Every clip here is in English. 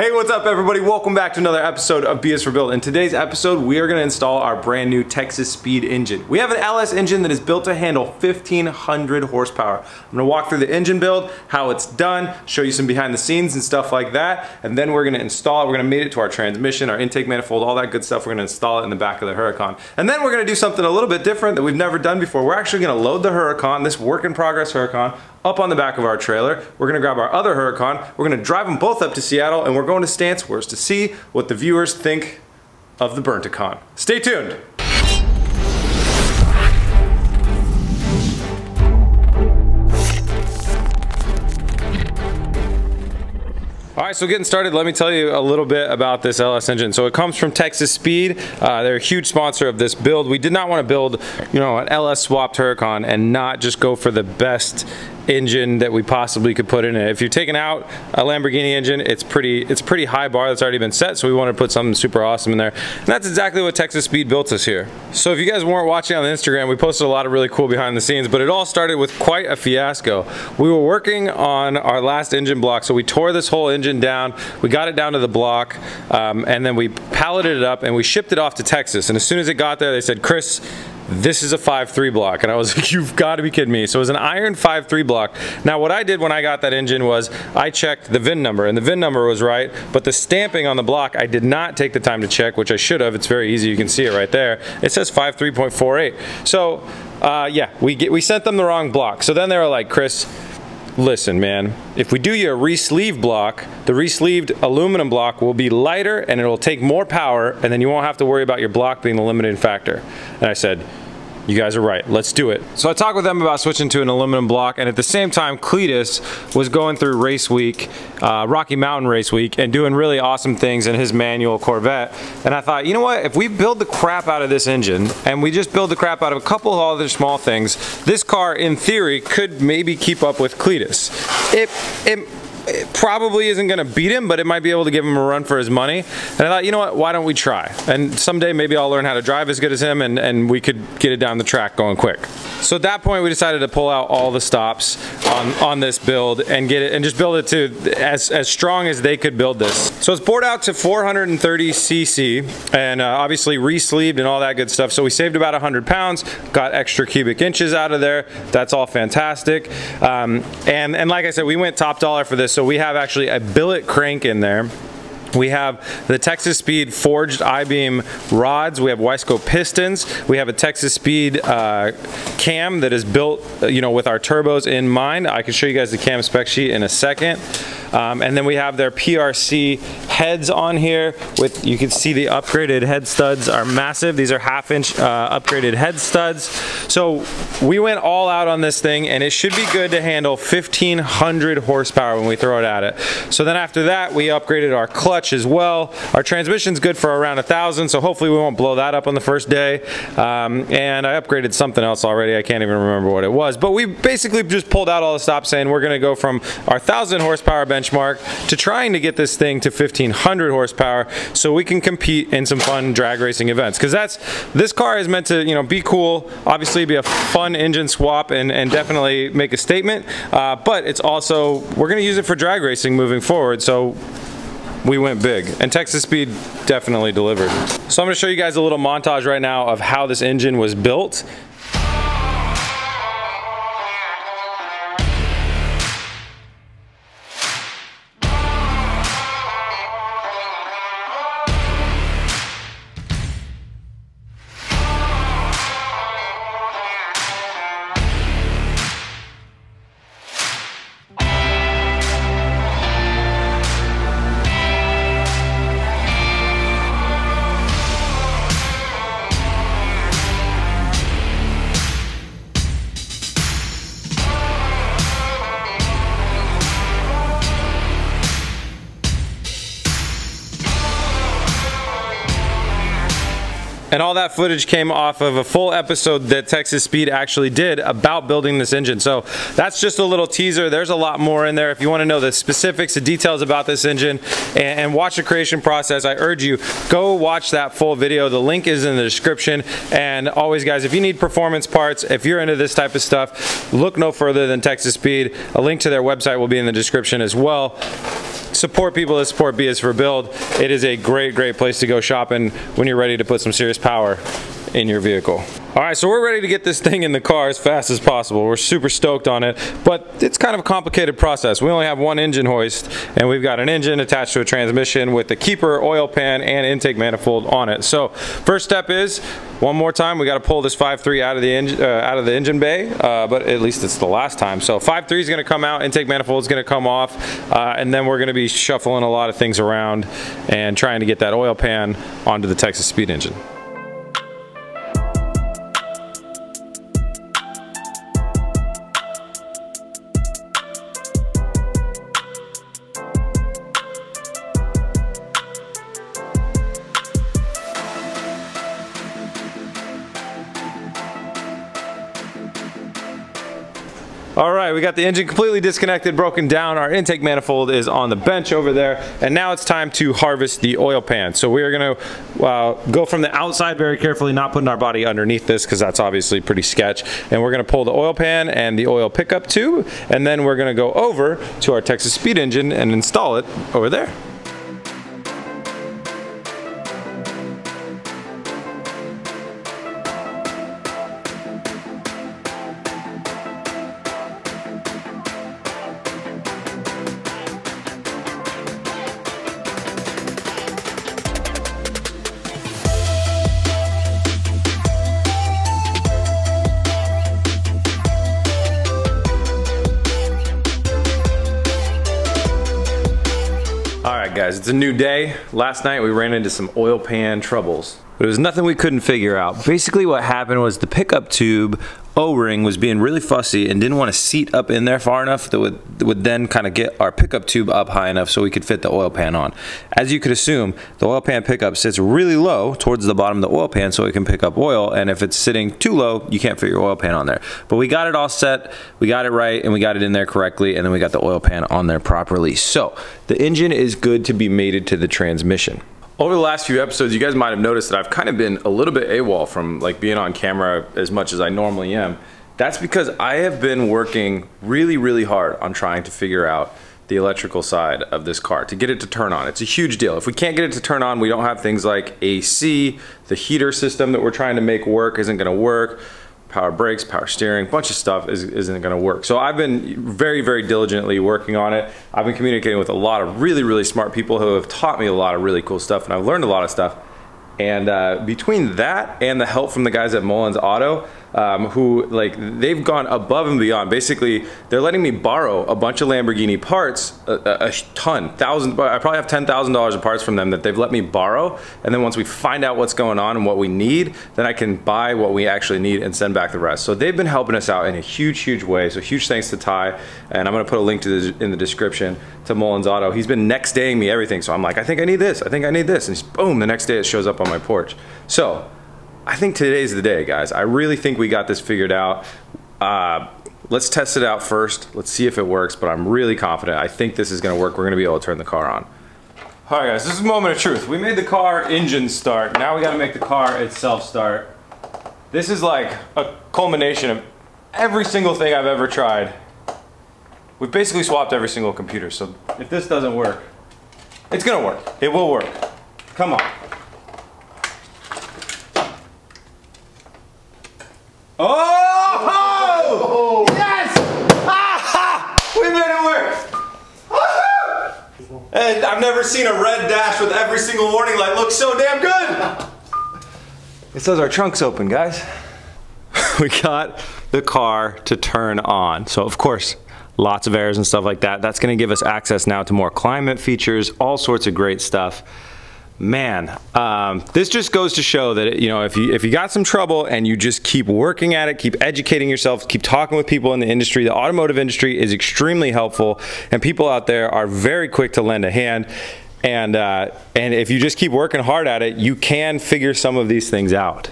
Hey, what's up everybody? Welcome back to another episode of B is for Build. In today's episode, we are gonna install our brand new Texas Speed engine. We have an LS engine that is built to handle 1500 horsepower. I'm gonna walk through the engine build, how it's done, show you some behind the scenes and stuff like that, and then we're gonna install it. We're gonna mate it to our transmission, our intake manifold, all that good stuff. We're gonna install it in the back of the Huracan. And then we're gonna do something a little bit different that we've never done before. We're actually gonna load the Huracan, this work in progress Huracan, up on the back of our trailer. We're gonna grab our other Huracan, we're gonna drive them both up to Seattle, and we're going to Stance Wars to see what the viewers think of the Burnticon. Stay tuned. All right, so getting started, let me tell you a little bit about this LS engine. So it comes from Texas Speed. Uh, they're a huge sponsor of this build. We did not want to build, you know, an LS swapped Huracan and not just go for the best engine that we possibly could put in it. If you're taking out a Lamborghini engine, it's pretty it's pretty high bar that's already been set, so we wanted to put something super awesome in there. And that's exactly what Texas Speed built us here. So if you guys weren't watching on Instagram, we posted a lot of really cool behind the scenes, but it all started with quite a fiasco. We were working on our last engine block, so we tore this whole engine down, we got it down to the block, um, and then we palleted it up and we shipped it off to Texas. And as soon as it got there, they said, Chris, this is a 5.3 block. And I was like, you've got to be kidding me. So it was an iron 5.3 block. Now what I did when I got that engine was I checked the VIN number and the VIN number was right, but the stamping on the block I did not take the time to check, which I should have. It's very easy. You can see it right there. It says 5.3.48. So uh, yeah, we, get, we sent them the wrong block. So then they were like, Chris, listen man, if we do you a re-sleeve block, the re-sleeved aluminum block will be lighter and it will take more power and then you won't have to worry about your block being the limiting factor. And I said, you guys are right, let's do it. So I talked with them about switching to an aluminum block and at the same time Cleetus was going through race week, uh, Rocky Mountain race week and doing really awesome things in his manual Corvette and I thought, you know what, if we build the crap out of this engine and we just build the crap out of a couple of other small things, this car in theory could maybe keep up with Cleetus. It, it probably isn't going to beat him, but it might be able to give him a run for his money. And I thought, you know what, why don't we try? And someday maybe I'll learn how to drive as good as him and, and we could get it down the track going quick. So at that point we decided to pull out all the stops on, on this build and get it and just build it to as, as strong as they could build this. So it's bored out to 430 cc and uh, obviously re-sleeved and all that good stuff. So we saved about 100 pounds, got extra cubic inches out of there. That's all fantastic. Um, and, and like I said, we went top dollar for this. So we have actually a billet crank in there. We have the Texas Speed forged I-beam rods. We have Wiseco pistons. We have a Texas Speed uh, cam that is built, uh, you know, with our turbos in mind. I can show you guys the cam spec sheet in a second. Um, and then we have their PRC heads on here with, you can see the upgraded head studs are massive. These are half inch uh, upgraded head studs. So we went all out on this thing and it should be good to handle 1500 horsepower when we throw it at it. So then after that, we upgraded our clutch as well. Our transmission's good for around a thousand, so hopefully we won't blow that up on the first day. Um, and I upgraded something else already. I can't even remember what it was. But we basically just pulled out all the stops saying we're gonna go from our thousand horsepower benchmark to trying to get this thing to 1500 horsepower so we can compete in some fun drag racing events. Because that's, this car is meant to, you know, be cool, obviously be a fun engine swap and, and definitely make a statement. Uh, but it's also, we're gonna use it for drag racing moving forward. So we went big. And Texas Speed definitely delivered. So I'm gonna show you guys a little montage right now of how this engine was built And all that footage came off of a full episode that Texas Speed actually did about building this engine. So that's just a little teaser. There's a lot more in there. If you want to know the specifics, the details about this engine and, watch the creation process, I urge you, go watch that full video. The link is in the description. And always guys, if you need performance parts, if you're into this type of stuff, look no further than Texas Speed. A link to their website will be in the description as well. Support people that support B is for Build. It is a great, great place to go shopping when you're ready to put some serious power in your vehicle. All right, so we're ready to get this thing in the car as fast as possible. We're super stoked on it, but it's kind of a complicated process. We only have one engine hoist, and we've got an engine attached to a transmission with the keeper, oil pan, and intake manifold on it. So first step is, one more time, we gotta pull this 5.3 out of the engine, uh, out of the engine bay, uh, but at least it's the last time. So 5.3 is gonna come out, intake manifold is gonna come off, uh, and then we're gonna be shuffling a lot of things around and trying to get that oil pan onto the Texas Speed engine. We got the engine completely disconnected, broken down. Our intake manifold is on the bench over there. And now it's time to harvest the oil pan. So we are gonna uh, go from the outside very carefully, not putting our body underneath this because that's obviously pretty sketch. And we're gonna pull the oil pan and the oil pickup tube. And then we're gonna go over to our Texas Speed engine and install it over there. It's a new day. Last night we ran into some oil pan troubles. But it was nothing we couldn't figure out. Basically what happened was the pickup tube O-ring was being really fussy and didn't want to seat up in there far enough that would, would then kind of get our pickup tube up high enough so we could fit the oil pan on. As you could assume, the oil pan pickup sits really low towards the bottom of the oil pan so it can pick up oil and if it's sitting too low, you can't fit your oil pan on there. But we got it all set, we got it right and we got it in there correctly and then we got the oil pan on there properly. So the engine is good to be mated to the transmission. Over the last few episodes, you guys might have noticed that I've kind of been a little bit AWOL from like being on camera as much as I normally am. That's because I have been working really, really hard on trying to figure out the electrical side of this car to get it to turn on. It's a huge deal. If we can't get it to turn on, we don't have things like AC, the heater system that we're trying to make work isn't gonna work power brakes, power steering, a bunch of stuff is, isn't gonna work. So I've been very, very diligently working on it. I've been communicating with a lot of really, really smart people who have taught me a lot of really cool stuff and I've learned a lot of stuff. And uh, between that and the help from the guys at Mullins Auto, um, who like they've gone above and beyond. Basically, they're letting me borrow a bunch of Lamborghini parts, a, a, ton, thousand. I probably have ten thousand dollars of parts from them that they've let me borrow. And then once we find out what's going on and what we need, then I can buy what we actually need and send back the rest. So they've been helping us out in a huge, huge way. So huge thanks to Ty, and I'm gonna put a link to the, in the description to Mullins Auto. He's been next daying me everything. So I'm like, I think I need this. I think I need this, and boom, the next day it shows up on my porch. So I think today's the day, guys. I really think we got this figured out. Uh, let's test it out first. Let's see if it works, but I'm really confident. I think this is gonna work. We're gonna be able to turn the car on. All right, guys, this is a moment of truth. We made the car engine start. Now we gotta make the car itself start. This is like a culmination of every single thing I've ever tried. We've basically swapped every single computer, so if this doesn't work, it's gonna work. It will work. Come on. Oh! Yes! we made it work! And I've never seen a red dash with every single warning light look so damn good! It says our trunk's open, guys. we got the car to turn on. So of course, lots of airs and stuff like that. That's gonna give us access now to more climate features, all sorts of great stuff man um, this just goes to show that you know if you if you got some trouble and you just keep working at it keep educating yourself keep talking with people in the industry the automotive industry is extremely helpful and people out there are very quick to lend a hand. And uh, and if you just keep working hard at it you can figure some of these things out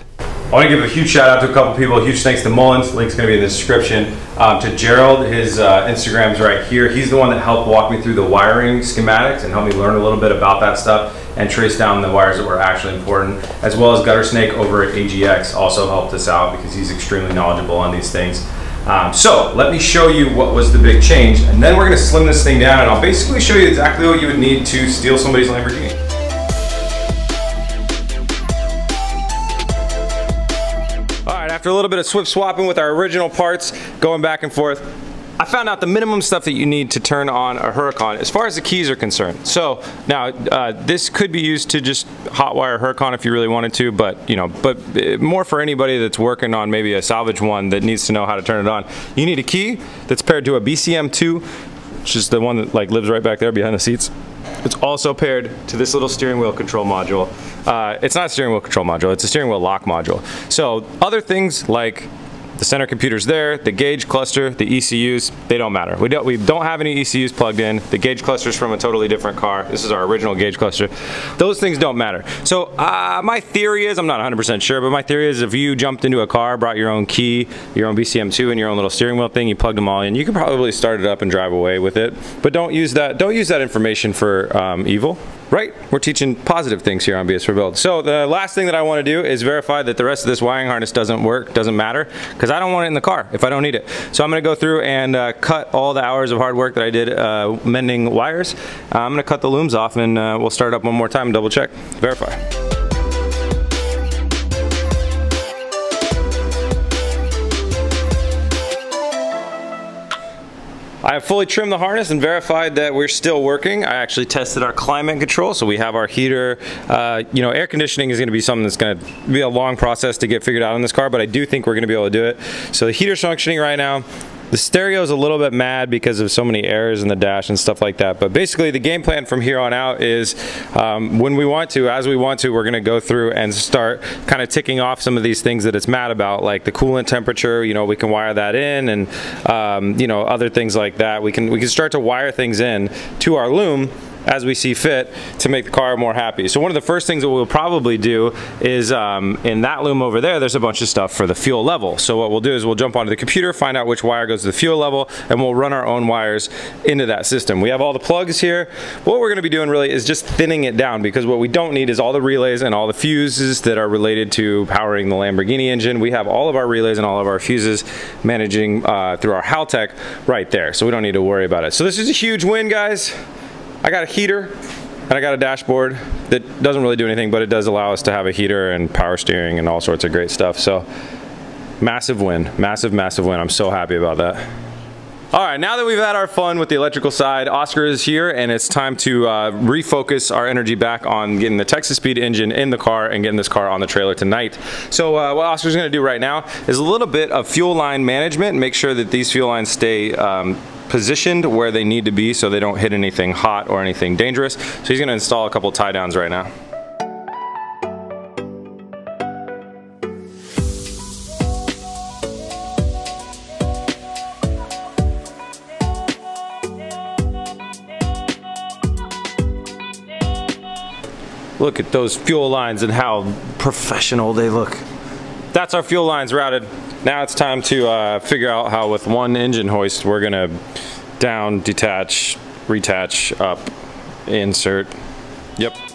I want to give a huge shout out to a couple people. Huge thanks to Mullins. Link's going to be in the description. Um, to Gerald, his uh, Instagram's right here. He's the one that helped walk me through the wiring schematics and helped me learn a little bit about that stuff and trace down the wires that were actually important. As well as Gutter Snake over at AGX also helped us out because he's extremely knowledgeable on these things. Um, so let me show you what was the big change, and then we're gonna slim this thing down, and I'll basically show you exactly what you would need to steal somebody's Lamborghini. After a little bit of swift swapping with our original parts, going back and forth, I found out the minimum stuff that you need to turn on a Huracan as far as the keys are concerned. So now uh, this could be used to just hotwire Huracan if you really wanted to, but you know, but uh, more for anybody that's working on maybe a salvage one that needs to know how to turn it on. You need a key that's paired to a BCM2, which is the one that like lives right back there behind the seats. It's also paired to this little steering wheel control module. Uh, it's not a steering wheel control module, it's a steering wheel lock module. So other things like the center computer's there, the gauge cluster, the ECUs, they don't matter. We don't, we don't have any ECUs plugged in. The gauge cluster's from a totally different car. This is our original gauge cluster. Those things don't matter. So uh, my theory is, I'm not 100% sure, but my theory is if you jumped into a car, brought your own key, your own BCM2 and your own little steering wheel thing, you plugged them all in, you could probably start it up and drive away with it. But don't use that, don't use that information for um, evil right? We're teaching positive things here on B is for Build. So the last thing that I want to do is verify that the rest of this wiring harness doesn't work, doesn't matter, because I don't want it in the car if I don't need it. So I'm going to go through and uh, cut all the hours of hard work that I did uh, mending wires. Uh, I'm going to cut the looms off and uh, we'll start up one more time and double check, verify. I have fully trimmed the harness and verified that we're still working. I actually tested our climate control, so we have our heater. Uh, you know, air conditioning is gonna be something that's gonna be a long process to get figured out in this car, but I do think we're gonna be able to do it. So the heater's functioning right now. The stereo is a little bit mad because of so many errors in the dash and stuff like that. But basically the game plan from here on out is um, when we want to, as we want to, we're gonna go through and start kind of ticking off some of these things that it's mad about, like the coolant temperature, you know, we can wire that in and, um, you know, other things like that. We can, we can start to wire things in to our loom as we see fit to make the car more happy. So one of the first things that we'll probably do is um, in that loom over there, there's a bunch of stuff for the fuel level. So what we'll do is we'll jump onto the computer, find out which wire goes to the fuel level, and we'll run our own wires into that system. We have all the plugs here. What we're gonna be doing really is just thinning it down because what we don't need is all the relays and all the fuses that are related to powering the Lamborghini engine. We have all of our relays and all of our fuses managing uh, through our Haltech right there. So we don't need to worry about it. So this is a huge win, guys. I got a heater and I got a dashboard that doesn't really do anything, but it does allow us to have a heater and power steering and all sorts of great stuff. So massive win, massive, massive win. I'm so happy about that. All right, now that we've had our fun with the electrical side, Oscar is here and it's time to uh, refocus our energy back on getting the Texas Speed engine in the car and getting this car on the trailer tonight. So uh, what Oscar's gonna do right now is a little bit of fuel line management, make sure that these fuel lines stay um, positioned where they need to be so they don't hit anything hot or anything dangerous. So he's gonna install a couple tie downs right now. Look at those fuel lines and how professional they look. That's our fuel lines routed. Now it's time to uh, figure out how with one engine hoist we're gonna down, detach, retach, up, insert. Yep.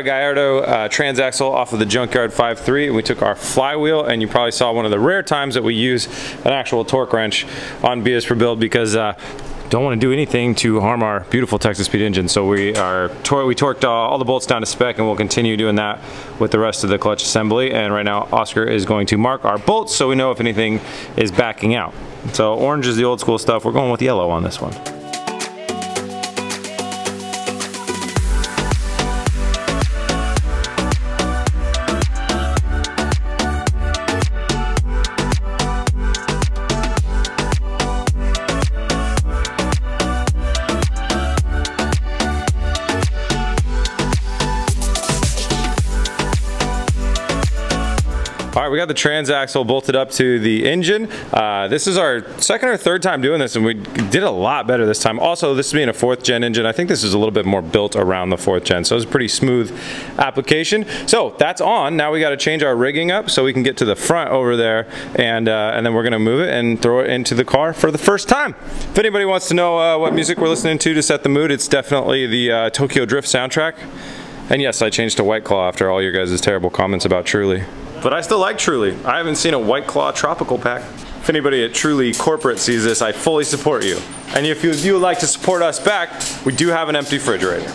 Our Gallardo uh, transaxle off of the Junkyard 5.3 and we took our flywheel and you probably saw one of the rare times that we use an actual torque wrench on B is for build because uh, don't want to do anything to harm our beautiful Texas Speed engine. So we are tor we torqued uh, all the bolts down to spec and we'll continue doing that with the rest of the clutch assembly. And right now Oscar is going to mark our bolts so we know if anything is backing out. So orange is the old school stuff. We're going with yellow on this one. Got the transaxle bolted up to the engine. Uh, this is our second or third time doing this and we did a lot better this time. Also, this is being a fourth gen engine, I think this is a little bit more built around the fourth gen. So it's a pretty smooth application. So that's on. Now we got to change our rigging up so we can get to the front over there and, uh, and then we're gonna move it and throw it into the car for the first time. If anybody wants to know uh, what music we're listening to to set the mood, it's definitely the uh, Tokyo Drift soundtrack. And yes, I changed to White Claw after all your guys' terrible comments about Truly. But I still like Truly. I haven't seen a White Claw tropical pack. If anybody at Truly Corporate sees this, I fully support you. And if you, would like to support us back, we do have an empty refrigerator.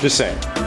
Just saying.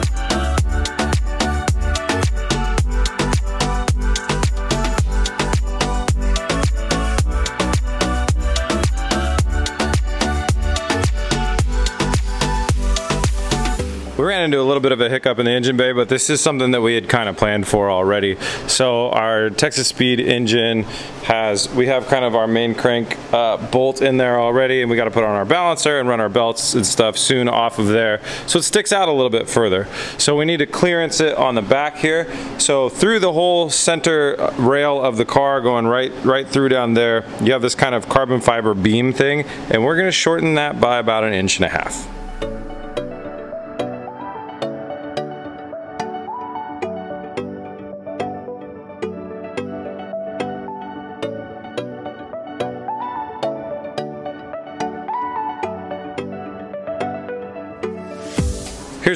Ran into a little bit of a hiccup in the engine bay, but this is something that we had kind of planned for already. So our Texas Speed engine has, we have kind of our main crank uh, bolt in there already, and we got to put on our balancer and run our belts and stuff soon off of there. So it sticks out a little bit further. So we need to clearance it on the back here. So through the whole center rail of the car going right, right through down there, you have this kind of carbon fiber beam thing, and we're gonna shorten that by about an inch and a half.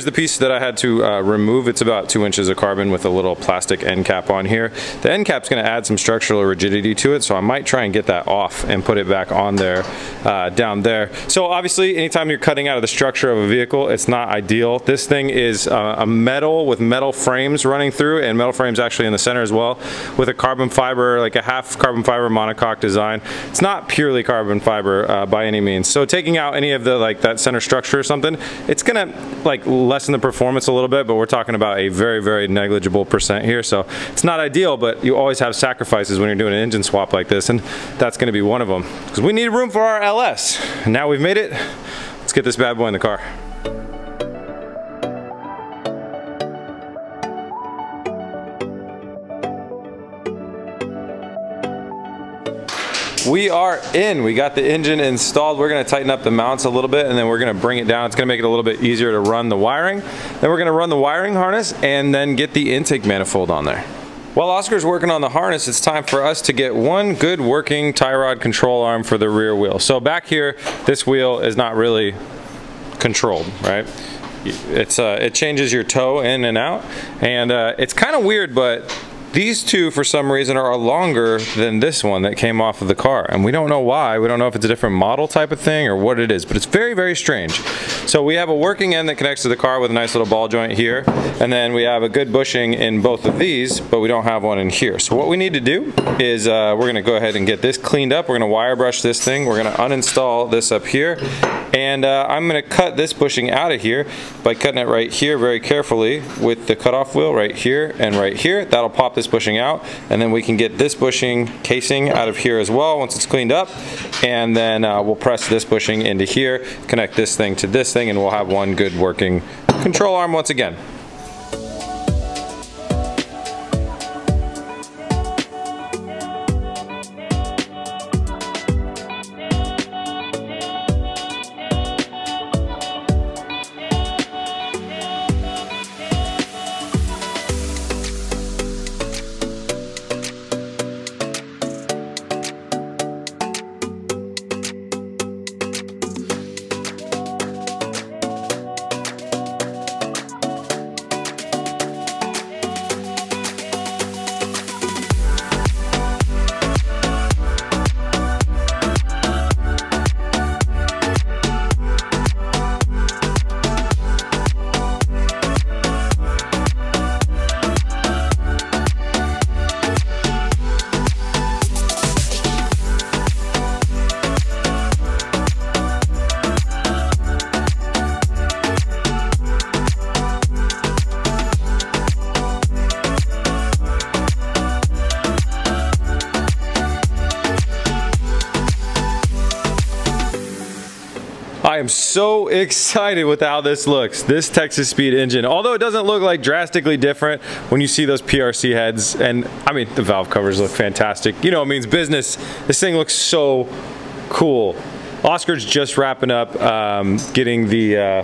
Here's the piece that I had to uh, remove. It's about two inches of carbon with a little plastic end cap on here. The end cap's gonna add some structural rigidity to it, so I might try and get that off and put it back on there, uh, down there. So obviously, anytime you're cutting out of the structure of a vehicle, it's not ideal. This thing is uh, a metal with metal frames running through and metal frames actually in the center as well with a carbon fiber, like a half carbon fiber monocoque design. It's not purely carbon fiber uh, by any means. So taking out any of the like that center structure or something, it's gonna like lessen the performance a little bit, but we're talking about a very, very negligible percent here. So it's not ideal, but you always have sacrifices when you're doing an engine swap like this, and that's gonna be one of them. Because we need room for our LS. And now we've made it, let's get this bad boy in the car. We are in. We got the engine installed. We're gonna tighten up the mounts a little bit and then we're gonna bring it down. It's gonna make it a little bit easier to run the wiring. Then we're gonna run the wiring harness and then get the intake manifold on there. While Oscar's working on the harness, it's time for us to get one good working tie rod control arm for the rear wheel. So back here, this wheel is not really controlled, right? It's uh, It changes your toe in and out, and uh, it's kind of weird, but these two, for some reason, are longer than this one that came off of the car. And we don't know why. We don't know if it's a different model type of thing or what it is, but it's very, very strange. So we have a working end that connects to the car with a nice little ball joint here. And then we have a good bushing in both of these, but we don't have one in here. So what we need to do is uh, we're gonna go ahead and get this cleaned up. We're gonna wire brush this thing. We're gonna uninstall this up here. And uh, I'm gonna cut this bushing out of here by cutting it right here very carefully with the cutoff wheel right here and right here. That'll pop this this bushing out and then we can get this bushing casing out of here as well once it's cleaned up. And then uh, we'll press this bushing into here connect this thing to this thing and we'll have one good working control arm once again so excited with how this looks. This Texas Speed engine, although it doesn't look like drastically different when you see those PRC heads, and I mean, the valve covers look fantastic. You know, it means business. This thing looks so cool. Oscar's just wrapping up um, getting the uh,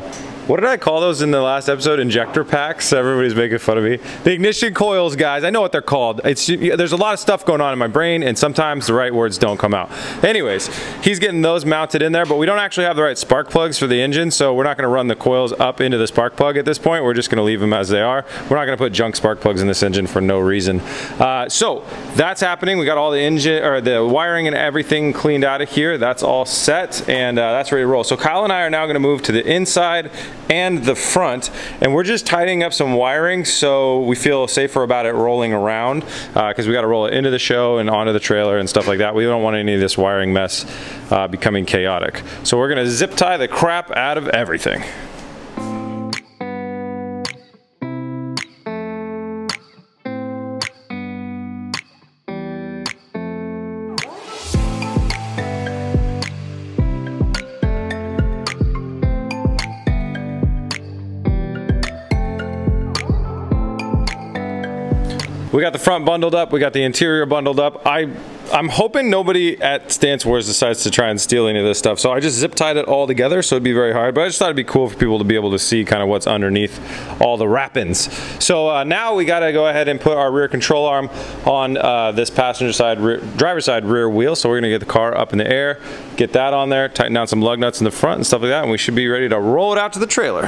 what did I call those in the last episode? Injector packs. Everybody's making fun of me. The ignition coils, guys. I know what they're called. It's there's a lot of stuff going on in my brain, and sometimes the right words don't come out. Anyways, he's getting those mounted in there, but we don't actually have the right spark plugs for the engine, so we're not going to run the coils up into the spark plug at this point. We're just going to leave them as they are. We're not going to put junk spark plugs in this engine for no reason. Uh, so that's happening. We got all the engine or the wiring and everything cleaned out of here. That's all set, and uh, that's ready to roll. So Kyle and I are now going to move to the inside and the front and we're just tidying up some wiring so we feel safer about it rolling around because uh, we got to roll it into the show and onto the trailer and stuff like that. We don't want any of this wiring mess uh, becoming chaotic. So we're going to zip tie the crap out of everything. We got the front bundled up. We got the interior bundled up. I, I'm hoping nobody at Stance Wars decides to try and steal any of this stuff. So I just zip tied it all together so it'd be very hard. But I just thought it'd be cool for people to be able to see kind of what's underneath all the wrappings. So uh, now we got to go ahead and put our rear control arm on uh, this passenger side, rear, driver side rear wheel. So we're to get the car up in the air, get that on there, tighten down some lug nuts in the front and stuff like that. And we should be ready to roll it out to the trailer.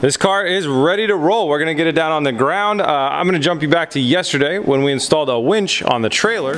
This car is ready to roll. We're gonna get it down on the ground. Uh, I'm gonna jump you back to yesterday when we installed a winch on the trailer.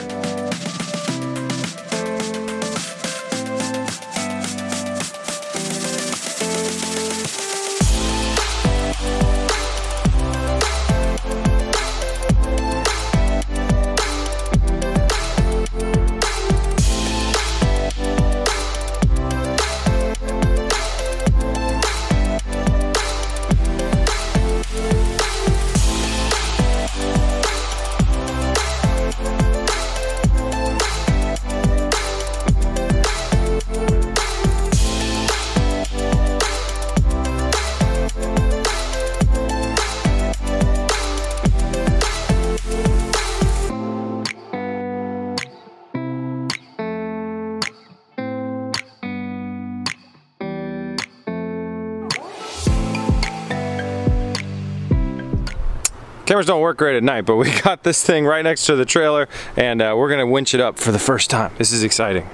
Cameras don't work great at night, but we got this thing right next to the trailer and uh, we're gonna winch it up for the first time. This is exciting.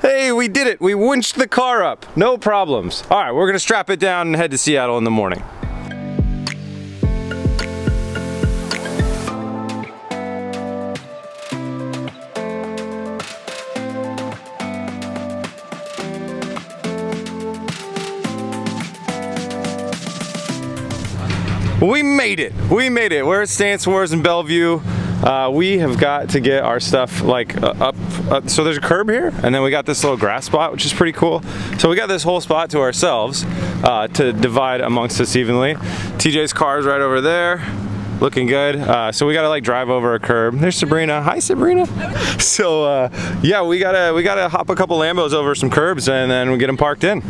Hey, we did it. We winched the car up. No problems. All right, we're gonna strap it down and head to Seattle in the morning. We made it. We made it. We're at Stance Wars in Bellevue. Uh, we have got to get our stuff like uh, up, so there's a curb here and then we got this little grass spot which is pretty cool. So we got this whole spot to ourselves uh, to divide amongst us evenly. TJ's car is right over there looking good. Uh, so we gotta like drive over a curb. There's Sabrina. Hi Sabrina. So uh, yeah we gotta we gotta hop a couple Lambos over some curbs and then we get them parked in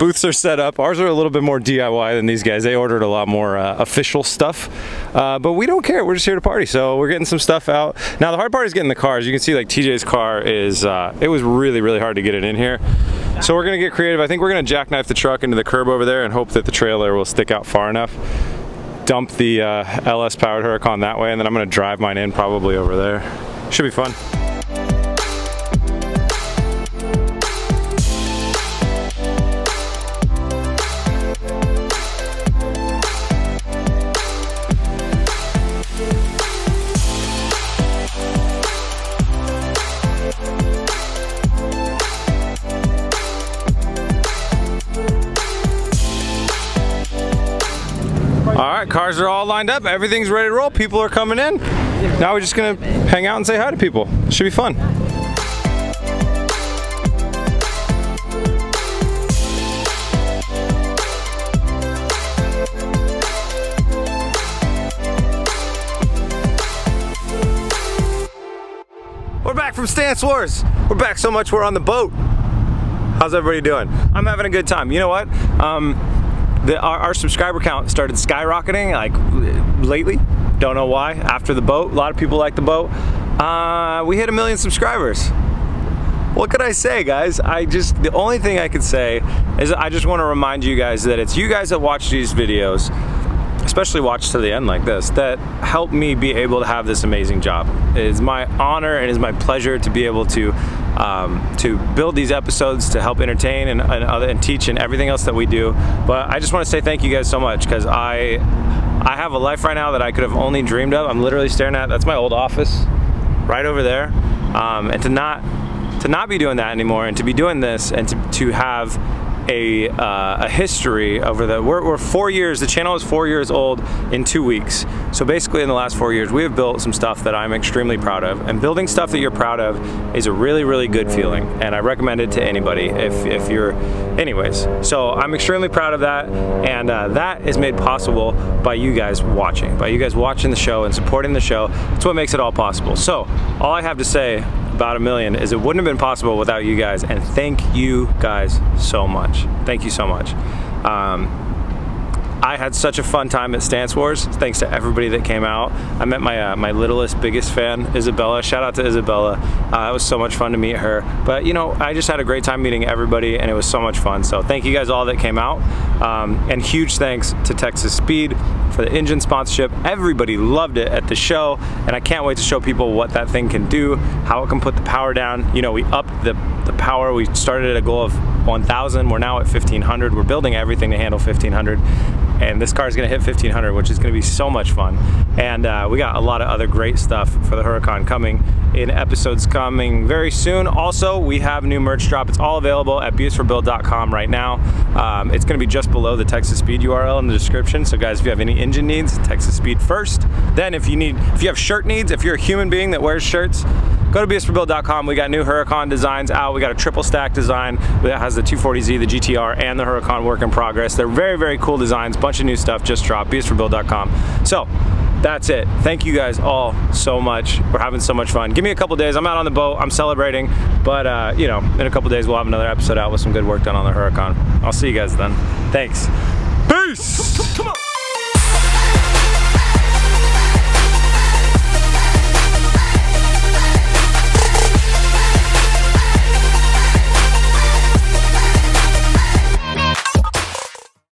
booths are set up. Ours are a little bit more DIY than these guys. They ordered a lot more uh, official stuff, uh, but we don't care. We're just here to party. So we're getting some stuff out. Now the hard part is getting the cars. You can see like TJ's car is, uh, it was really, really hard to get it in here. So we're gonna get creative. I think we're gonna jackknife the truck into the curb over there and hope that the trailer will stick out far enough. Dump the uh, LS powered Huracan that way and then I'm gonna drive mine in probably over there. Should be fun. Are all lined up. Everything's ready to roll. People are coming in. Now we're just gonna hang out and say hi to people. Should be fun. We're back from Stance Wars. We're back so much we're on the boat. How's everybody doing? I'm having a good time. You know what? Um, the, our, our, subscriber count started skyrocketing like lately. Don't know why. After the boat, a lot of people like the boat. Uh, we hit a million subscribers. What could I say, guys? I just, the only thing I could say is I just want to remind you guys that it's you guys that watch these videos especially watch to the end like this, that help me be able to have this amazing job. It is my honor and it is my pleasure to be able to um, to build these episodes to help entertain and, and, and teach and everything else that we do. But I just want to say thank you guys so much because I I have a life right now that I could have only dreamed of. I'm literally staring at that's my old office right over there, um, and to not to not be doing that anymore and to be doing this and to, to have a, uh, a history over the, we're, we're, four years, the channel is four years old in two weeks. So basically in the last four years, we have built some stuff that I'm extremely proud of. And building stuff that you're proud of is a really, really good feeling. And I recommend it to anybody if, if you're, anyways. So I'm extremely proud of that. And uh, that is made possible by you guys watching, by you guys watching the show and supporting the show. That's what makes it all possible. So all I have to say about a million is it wouldn't have been possible without you guys. And thank you guys so much. Thank you so much. Um, I had such a fun time at Stance Wars. Thanks to everybody that came out. I met my uh, my littlest, biggest fan, Isabella. Shout out to Isabella. Uh, it was so much fun to meet her. But you know, I just had a great time meeting everybody, and it was so much fun. So thank you guys all that came out, um, and huge thanks to Texas Speed for the engine sponsorship. Everybody loved it at the show, and I can't wait to show people what that thing can do, how it can put the power down. You know, we upped the the power. We started at a goal of 1,000. We're now at 1,500. We're building everything to handle 1,500 and this car is going to hit 1500 which is going to be so much fun. And uh, we got a lot of other great stuff for the Huracan coming in episodes coming very soon. Also we have new merch drop. It's all available at bisforbuild.com right now. Um, it's going to be just below the Texas Speed URL in the description. So guys if you have any engine needs Texas Speed first. Then if you need if you have shirt needs if you're a human being that wears shirts go to bisforbuild.com. We got new Huracan designs out. We got a triple stack design that has the 240Z, the GTR, and the Huracan work in progress. They're very, very cool designs. Bunch of new stuff just dropped. bisforbuild.com. So that's it. Thank you guys all so much. We're having so much fun. Give me a couple days. I'm out on the boat. I'm celebrating. But, uh, you know, in a couple days, we'll have another episode out with some good work done on the Huracan. I'll see you guys then. Thanks. Peace!